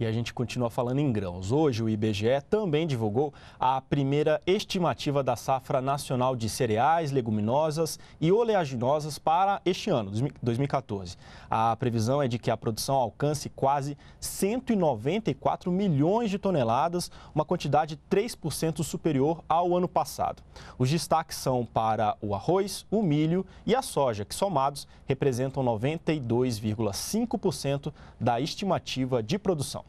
E a gente continua falando em grãos. Hoje, o IBGE também divulgou a primeira estimativa da safra nacional de cereais, leguminosas e oleaginosas para este ano, 2014. A previsão é de que a produção alcance quase 194 milhões de toneladas, uma quantidade 3% superior ao ano passado. Os destaques são para o arroz, o milho e a soja, que somados representam 92,5% da estimativa de produção.